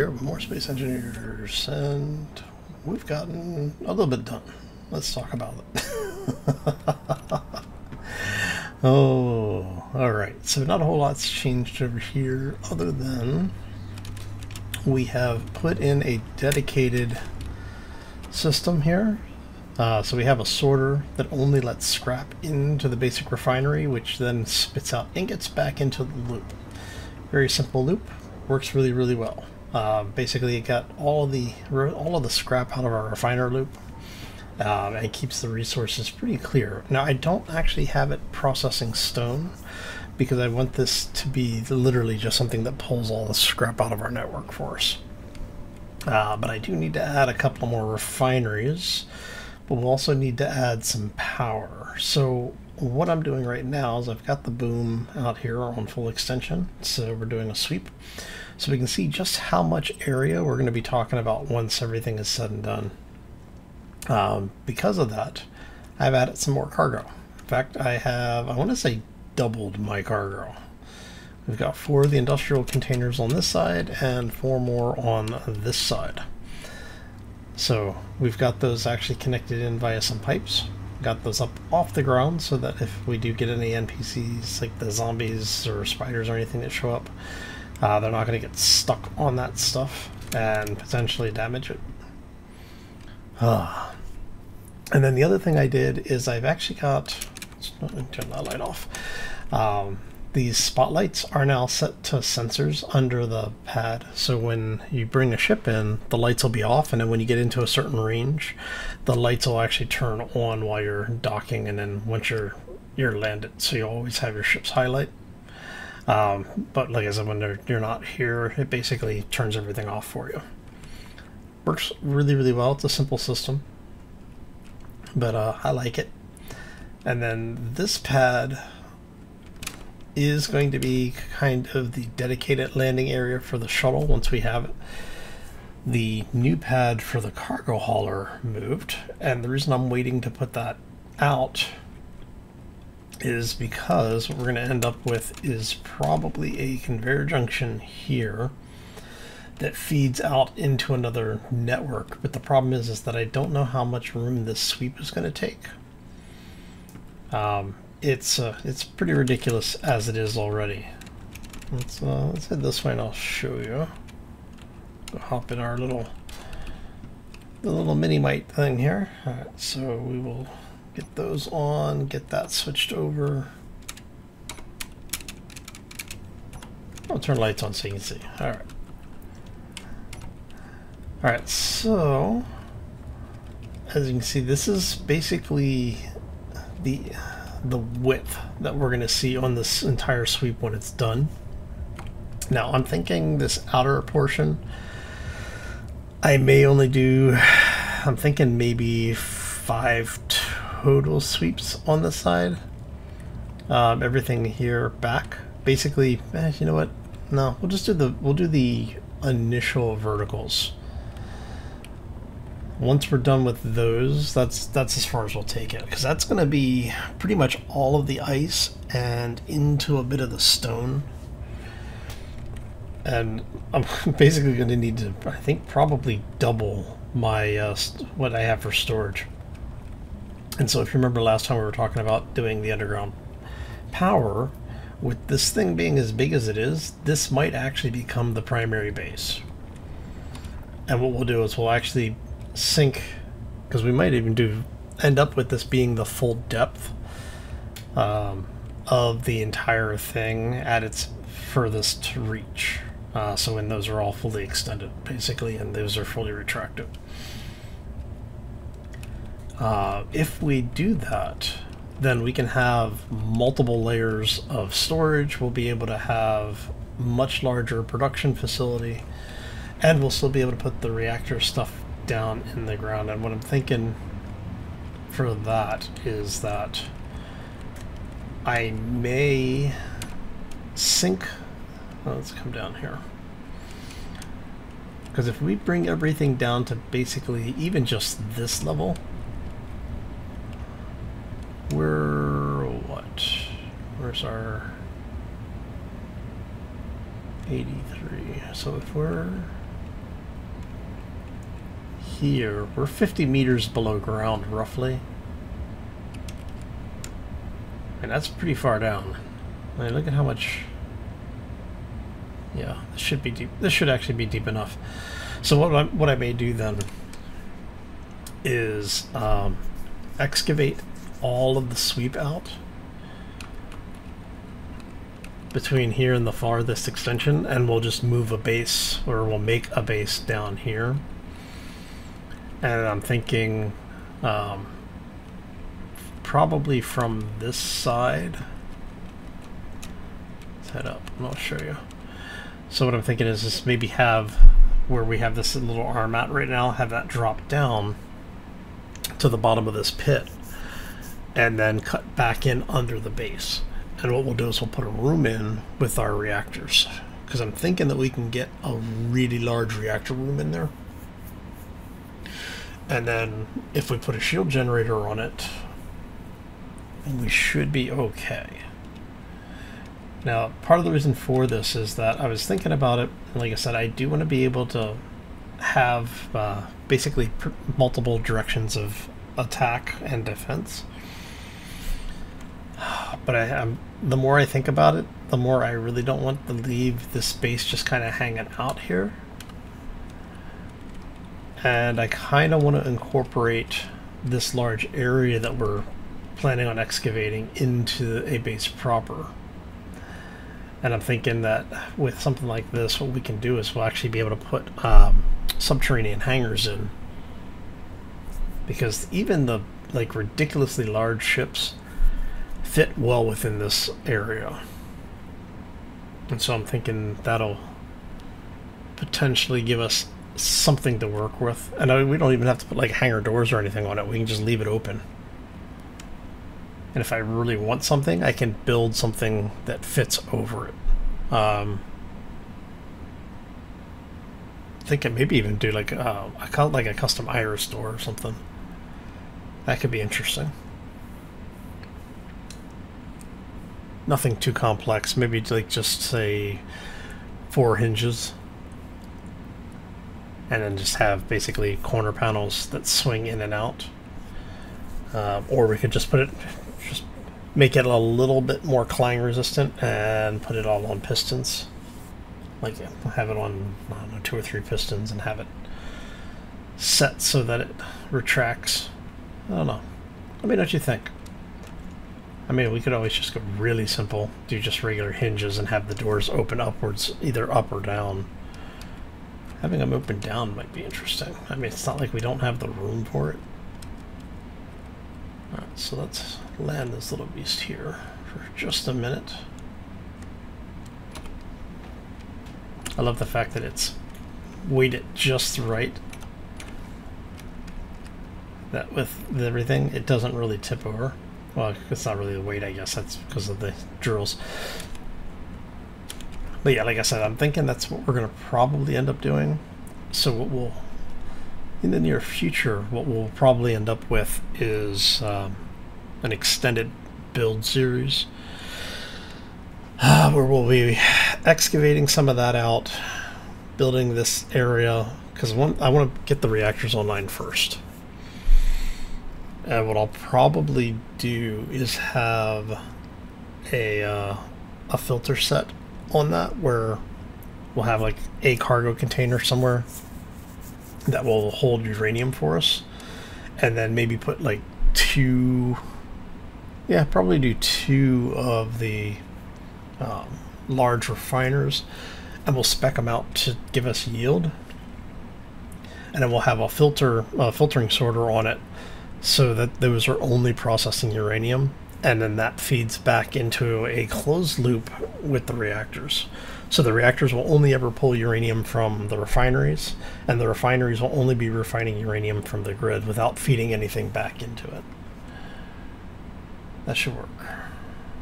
here more Space Engineers, and we've gotten a little bit done. Let's talk about it. oh, alright. So not a whole lot's changed over here other than we have put in a dedicated system here. Uh, so we have a sorter that only lets scrap into the basic refinery, which then spits out ingots back into the loop. Very simple loop, works really, really well. Uh, basically, it got all of the all of the scrap out of our refiner loop, um, and it keeps the resources pretty clear. Now, I don't actually have it processing stone because I want this to be literally just something that pulls all the scrap out of our network for us. Uh, but I do need to add a couple more refineries, but we'll also need to add some power. So what I'm doing right now is I've got the boom out here on full extension. So we're doing a sweep. So we can see just how much area we're going to be talking about once everything is said and done. Um, because of that, I've added some more cargo. In fact, I have, I want to say doubled my cargo. We've got four of the industrial containers on this side and four more on this side. So we've got those actually connected in via some pipes. Got those up off the ground so that if we do get any NPCs like the zombies or spiders or anything that show up, uh, they're not going to get stuck on that stuff and potentially damage it. Uh, and then the other thing I did is I've actually got, turn that light off. Um, these spotlights are now set to sensors under the pad. So when you bring a ship in, the lights will be off, and then when you get into a certain range, the lights will actually turn on while you're docking, and then once you're you're landed, so you always have your ship's highlight. Um, but like I said, when you're not here, it basically turns everything off for you. Works really, really well. It's a simple system, but uh, I like it. And then this pad is going to be kind of the dedicated landing area for the shuttle once we have it. The new pad for the cargo hauler moved, and the reason I'm waiting to put that out is because what we're going to end up with is probably a conveyor junction here that feeds out into another network. But the problem is, is that I don't know how much room this sweep is going to take. Um, it's uh, it's pretty ridiculous as it is already. Let's uh, let's head this way and I'll show you. Go hop in our little the little mini mite thing here. Alright, so we will get those on, get that switched over. I'll turn lights on so you can see. Alright. Alright, so as you can see, this is basically the the width that we're going to see on this entire sweep when it's done. Now I'm thinking this outer portion, I may only do, I'm thinking maybe five total sweeps on the side. Um, everything here back. Basically, eh, you know what? No, we'll just do the, we'll do the initial verticals once we're done with those, that's that's as far as we'll take it because that's going to be pretty much all of the ice and into a bit of the stone. And I'm basically going to need to, I think, probably double my uh, what I have for storage. And so if you remember last time we were talking about doing the underground power, with this thing being as big as it is, this might actually become the primary base. And what we'll do is we'll actually sink because we might even do end up with this being the full depth um, of the entire thing at its furthest reach. Uh, so when those are all fully extended, basically, and those are fully retracted. Uh, if we do that, then we can have multiple layers of storage. We'll be able to have much larger production facility, and we'll still be able to put the reactor stuff down in the ground. And what I'm thinking for that is that I may sink. Oh, let's come down here. Because if we bring everything down to basically even just this level, we're what? Where's our 83? So if we're here. We're 50 meters below ground, roughly. And that's pretty far down. I mean, look at how much... Yeah, this should be deep. This should actually be deep enough. So what I, what I may do then is um, excavate all of the sweep out between here and the farthest extension and we'll just move a base or we'll make a base down here. And I'm thinking um, probably from this side. Let's head up. And I'll show you. So what I'm thinking is just maybe have where we have this little arm out right now have that drop down to the bottom of this pit and then cut back in under the base and what we'll do is we'll put a room in with our reactors. Because I'm thinking that we can get a really large reactor room in there. And then if we put a shield generator on it, we should be okay. Now, part of the reason for this is that I was thinking about it, like I said, I do want to be able to have uh, basically multiple directions of attack and defense. But I, am the more I think about it, the more I really don't want to leave this space just kind of hanging out here. And I kind of want to incorporate this large area that we're planning on excavating into a base proper. And I'm thinking that with something like this, what we can do is we'll actually be able to put um, subterranean hangars in. Because even the like ridiculously large ships fit well within this area. And so I'm thinking that'll potentially give us something to work with. And I, we don't even have to put like hangar doors or anything on it. We can just leave it open. And if I really want something, I can build something that fits over it. Um, I think I maybe even do like uh, I call it like a custom iris door or something. That could be interesting. Nothing too complex. Maybe like just say four hinges. And then just have basically corner panels that swing in and out. Uh, or we could just put it, just make it a little bit more clang resistant and put it all on pistons. Like have it on, know, two or three pistons and have it set so that it retracts. I don't know. Let me know what you think. I mean, we could always just go really simple, do just regular hinges and have the doors open upwards, either up or down. Having them open down might be interesting. I mean, it's not like we don't have the room for it. Alright, so let's land this little beast here for just a minute. I love the fact that it's weighted just right. That with everything, it doesn't really tip over. Well, it's not really the weight, I guess. That's because of the drills. But yeah, like I said, I'm thinking that's what we're going to probably end up doing. So what we'll, in the near future, what we'll probably end up with is um, an extended build series. Uh, where we'll be excavating some of that out, building this area, because I want to get the reactors online first. And what I'll probably do is have a, uh, a filter set on that where we'll have like a cargo container somewhere that will hold uranium for us. And then maybe put like two, yeah, probably do two of the um, large refiners and we'll spec them out to give us yield. And then we'll have a filter, uh, filtering sorter on it so that those are only processing uranium and then that feeds back into a closed loop with the reactors. So the reactors will only ever pull uranium from the refineries, and the refineries will only be refining uranium from the grid without feeding anything back into it. That should work.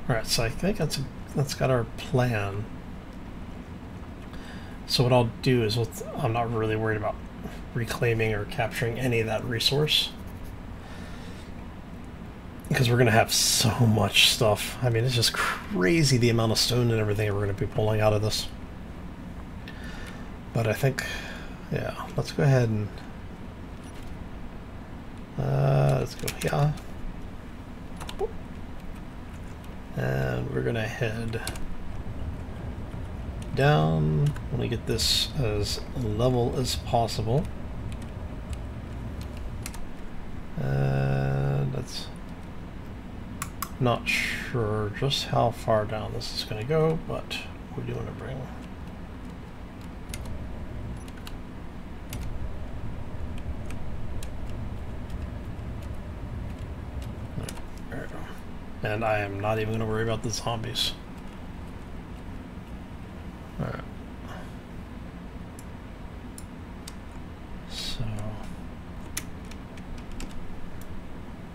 All right, so I think that's a, that's got our plan. So what I'll do is, I'm not really worried about reclaiming or capturing any of that resource because we're going to have so much stuff. I mean, it's just crazy the amount of stone and everything we're going to be pulling out of this. But I think, yeah, let's go ahead and Uh, let's go here. And we're gonna head down. Let me get this as level as possible. And that's not sure just how far down this is going to go, but we do want to bring And I am not even going to worry about the zombies. Alright. So...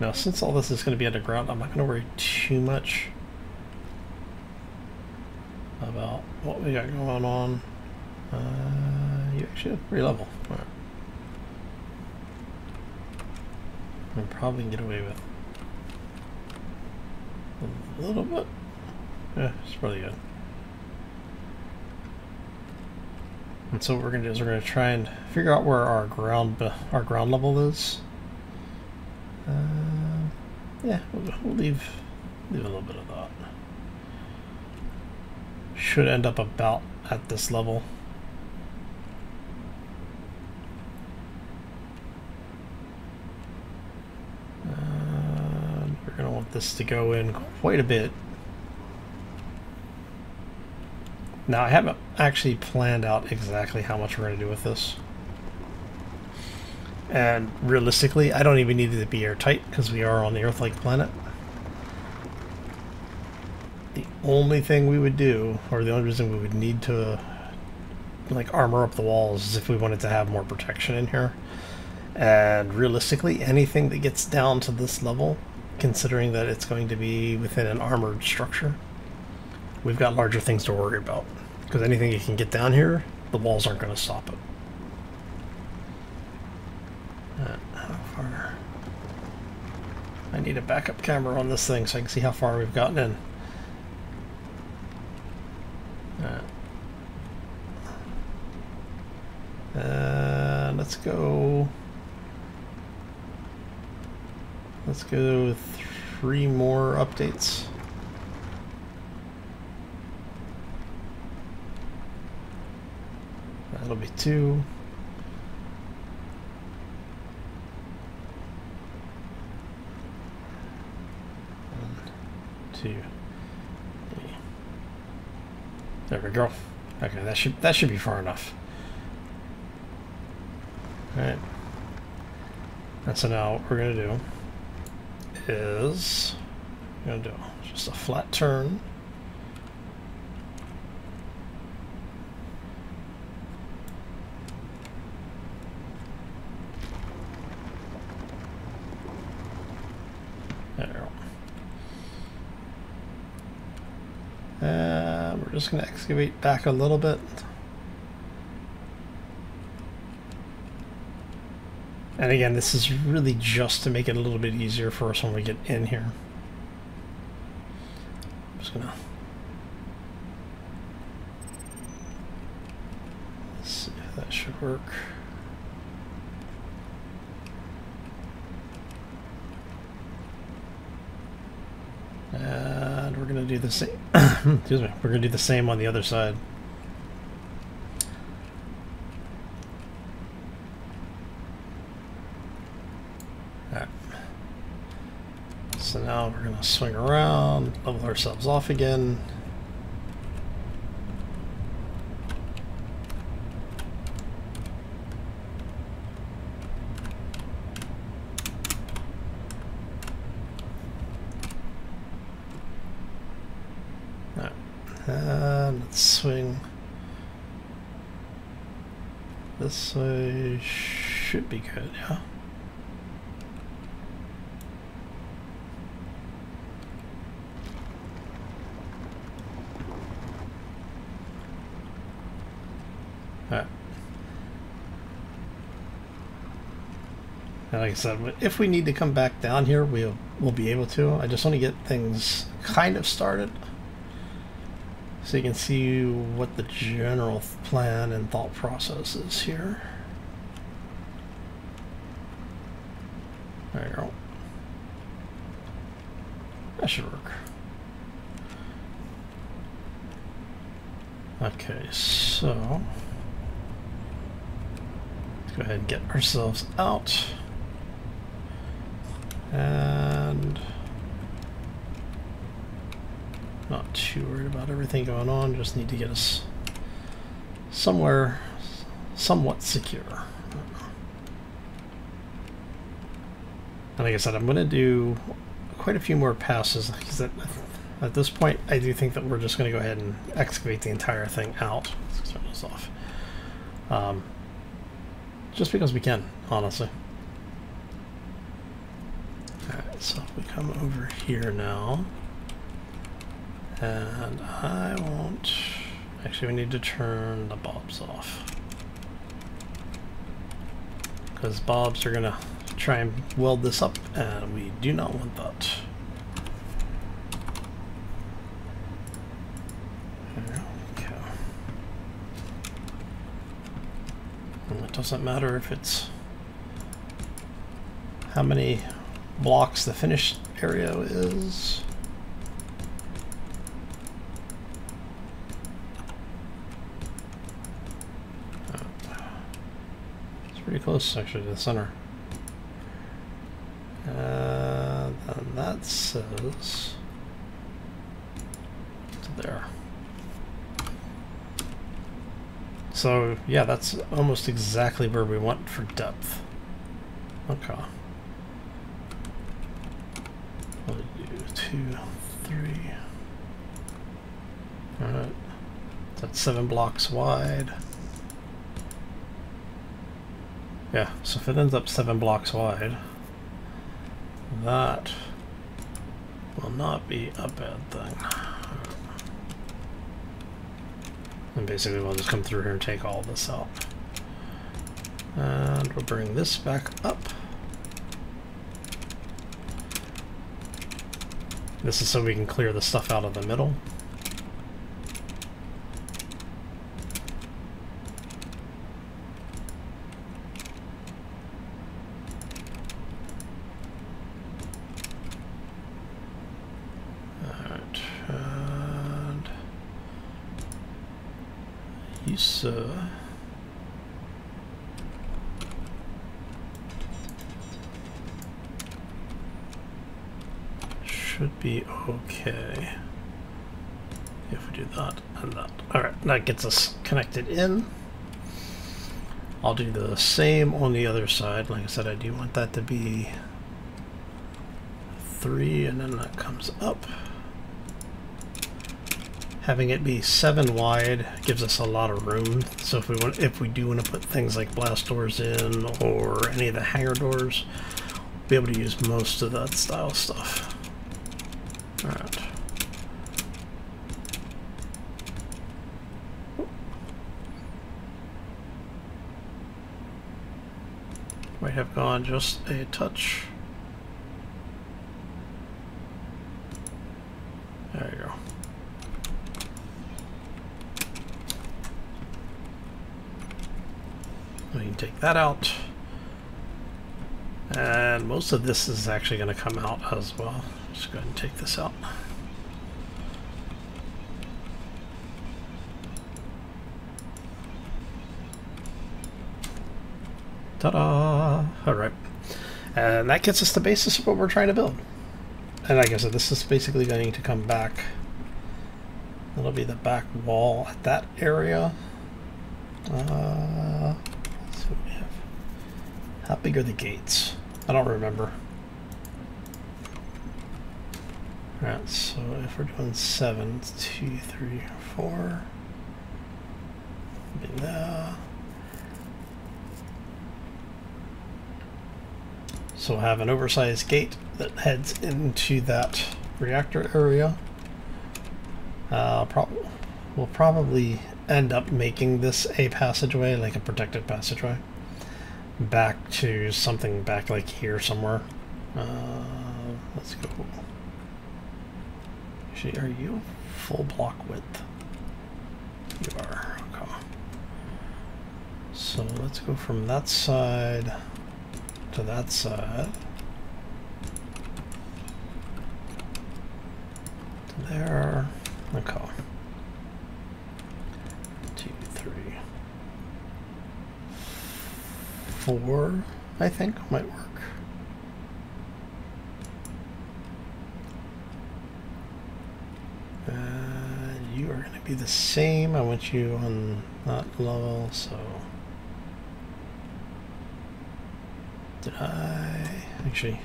Now, since all this is going to be underground, I'm not going to worry too much about what we got going on. Uh, you actually have three level. Alright. We probably can get away with a little bit. Yeah, it's pretty good. And so what we're gonna do is we're gonna try and figure out where our ground our ground level is. Yeah, we'll, we'll leave leave a little bit of that. Should end up about at this level. Uh, we're going to want this to go in quite a bit. Now, I haven't actually planned out exactly how much we're going to do with this. And realistically, I don't even need it to be airtight because we are on the Earth-like planet. The only thing we would do, or the only reason we would need to like armor up the walls is if we wanted to have more protection in here. And realistically, anything that gets down to this level considering that it's going to be within an armored structure. We've got larger things to worry about, because anything you can get down here, the walls aren't going to stop it. Uh, how far? I need a backup camera on this thing so I can see how far we've gotten in. Uh, let's go Let's go three more updates. That'll be two. One, two, three. There we go. Okay, that should that should be far enough. Alright. And so now what we're gonna do is going to do just a flat turn. There. And we're just going to excavate back a little bit. And again, this is really just to make it a little bit easier for us when we get in here. I'm just gonna see if that should work. And we're gonna do the same. excuse me. We're gonna do the same on the other side. Right. So now we're going to swing around, level ourselves off again. And let's swing this way good, yeah. like I said, if we need to come back down here, we'll, we'll be able to. I just want to get things kind of started so you can see what the general plan and thought process is here. There you go. That should work. Okay, so let's go ahead and get ourselves out. And not too worried about everything going on, just need to get us somewhere somewhat secure. And like I said, I'm going to do quite a few more passes because at, this point I do think that we're just going to go ahead and excavate the entire thing out. Let's turn this off. Um, just because we can, honestly. Alright, so we come over here now, and I won't... Actually, we need to turn the bobs off. Because bobs are going to try and weld this up, and we do not want that. It doesn't matter if it's how many blocks the finished area is. It's pretty close actually to the center. Uh, then that says there. So yeah, that's almost exactly where we want for depth. Okay. We'll do two, three. Alright. That's seven blocks wide. Yeah, so if it ends up seven blocks wide, that will not be a bad thing. And basically we'll just come through here and take all this out. And we'll bring this back up. This is so we can clear the stuff out of the middle. should be okay if we do that and that. Alright, gets us connected in. I'll do the same on the other side. Like I said, I do want that to be three and then that comes up. Having it be seven wide gives us a lot of room. So if we want, if we do want to put things like blast doors in or any of the hangar doors, we'll be able to use most of that style stuff. Alright. Might have gone just a touch. There you go. We can take that out. And most of this is actually going to come out as well. Just go ahead and take this out. Ta-da! Alright. And that gets us the basis of what we're trying to build. And like I said, this is basically going to come back. That'll be the back wall at that area. Uh, so we have. How big are the gates? I don't remember. Alright, so if we're doing seven, two, three, four. There. So we'll have an oversized gate that heads into that reactor area. Uh, prob we'll probably end up making this a passageway, like a protected passageway, back to something back like here somewhere. Uh, let's go. Actually, are you full block width? You are. Okay. So let's go from that side to that side. To there. Okay. Two, three, four, I think might work. Uh, you are going to be the same. I want you on that level, so... Did I actually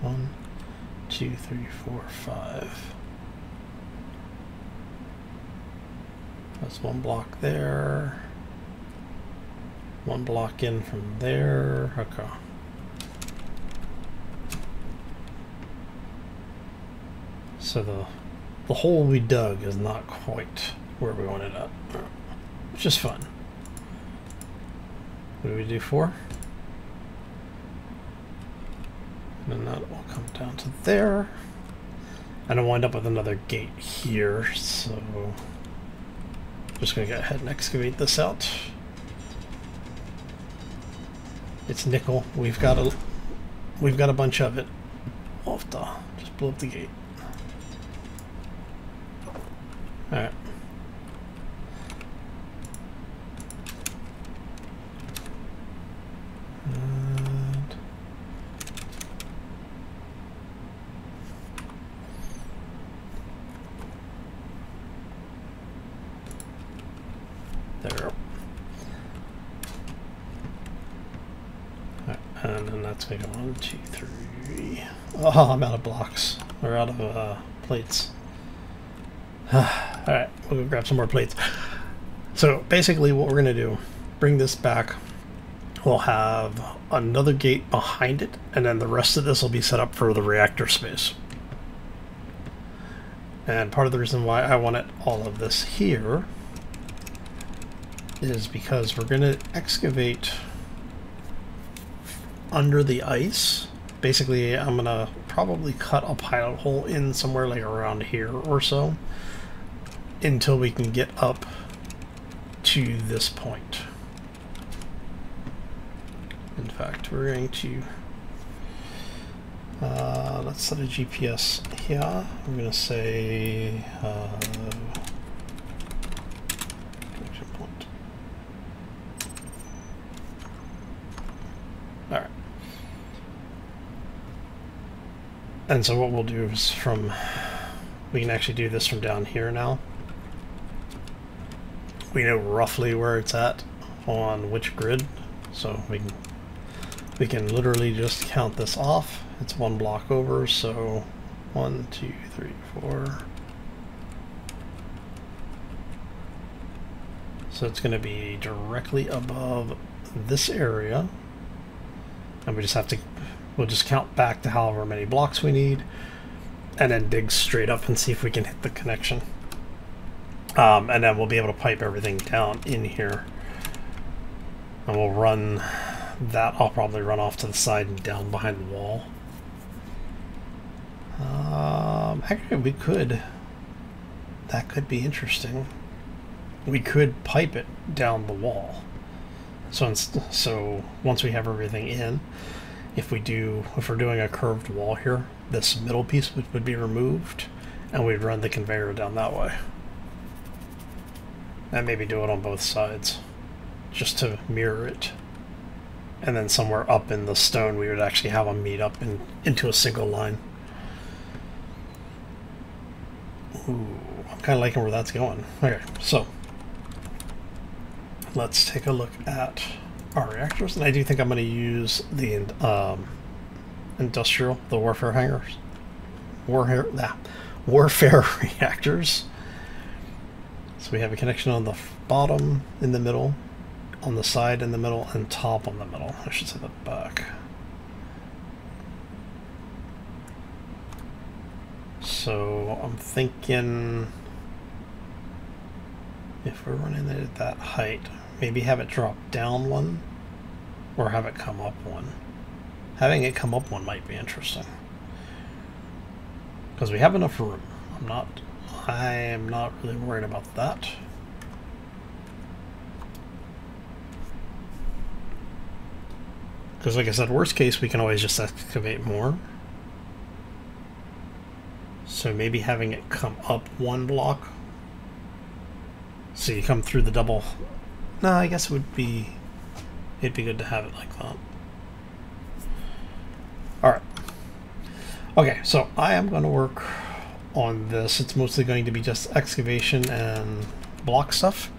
one, two, three, four, five. That's one block there. One block in from there. Okay. So the the hole we dug is not quite where we wanted it, which is fun. What do we do for? And then that will come down to there. And I'll wind up with another gate here, so I'm just gonna go ahead and excavate this out. It's nickel. We've got a we've got a bunch of it. Off the just blow up the gate. Alright. And there. Alright, and then that's going to go one, two, three. Oh, I'm out of blocks. We're out of uh, plates. Alright, we'll go grab some more plates. So basically what we're going to do, bring this back. We'll have another gate behind it, and then the rest of this will be set up for the reactor space. And part of the reason why I wanted all of this here is because we're going to excavate under the ice. Basically, I'm going to probably cut a pilot hole in somewhere like around here or so until we can get up to this point. In fact, we're going to uh, let's set a GPS here. We're going to say uh, connection point. All right. And so what we'll do is from we can actually do this from down here now. We know roughly where it's at on which grid so we can we can literally just count this off. It's one block over so one two three four. So it's going to be directly above this area. And we just have to we'll just count back to however many blocks we need and then dig straight up and see if we can hit the connection um, and then we'll be able to pipe everything down in here. And we'll run that. I'll probably run off to the side and down behind the wall. Um, actually, we could. That could be interesting. We could pipe it down the wall. So, so once we have everything in, if we do, if we're doing a curved wall here, this middle piece would, would be removed, and we'd run the conveyor down that way. And maybe do it on both sides, just to mirror it. And then somewhere up in the stone, we would actually have them meet up in, into a single line. Ooh, I'm kind of liking where that's going. Okay, so let's take a look at our reactors. And I do think I'm going to use the um, industrial, the warfare hangars, warfare, nah, warfare reactors. So we have a connection on the bottom, in the middle, on the side in the middle, and top on the middle. I should say the back. So I'm thinking if we're running it at that height, maybe have it drop down one or have it come up one. Having it come up one might be interesting. Because we have enough room. I'm not I am not really worried about that. Because like I said, worst case, we can always just excavate more. So maybe having it come up one block. So you come through the double. No, I guess it would be. It'd be good to have it like that. All right. Okay, so I am going to work on this. It's mostly going to be just excavation and block stuff.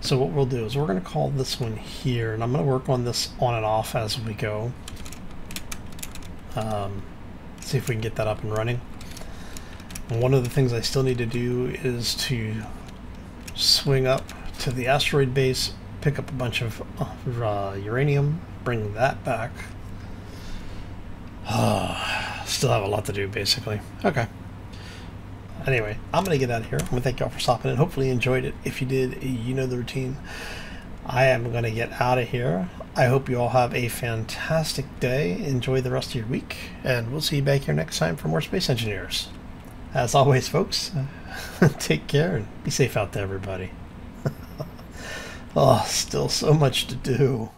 So what we'll do is we're going to call this one here, and I'm going to work on this on and off as we go. Um, see if we can get that up and running. One of the things I still need to do is to swing up to the asteroid base, pick up a bunch of uh, uranium, bring that back. still have a lot to do, basically. Okay. Anyway, I'm going to get out of here. I'm going to thank y'all for stopping and Hopefully enjoyed it. If you did, you know the routine. I am going to get out of here. I hope you all have a fantastic day. Enjoy the rest of your week. And we'll see you back here next time for more Space Engineers. As always, folks, take care and be safe out there, everybody. Oh, still so much to do.